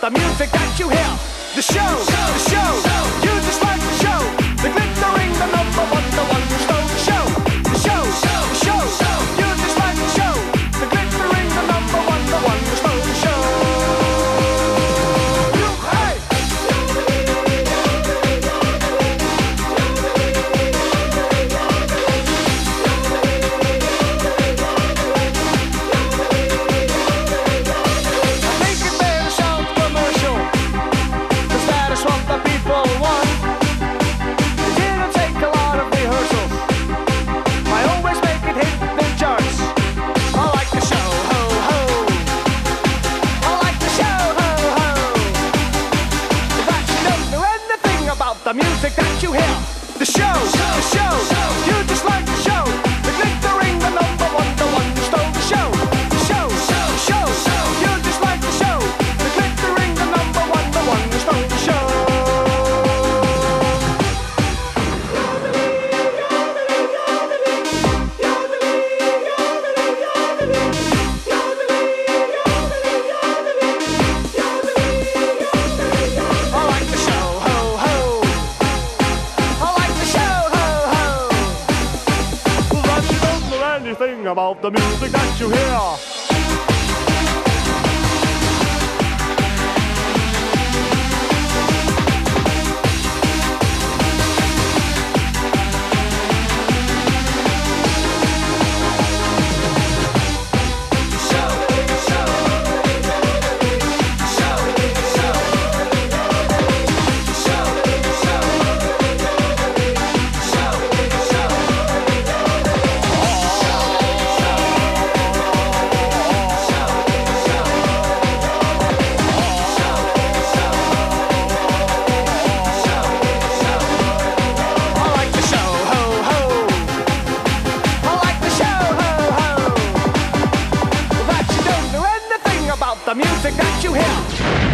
the music that you hear, the show, the show. The show. music that you hear. The show, the show, you just like everything about the music that you hear. you help.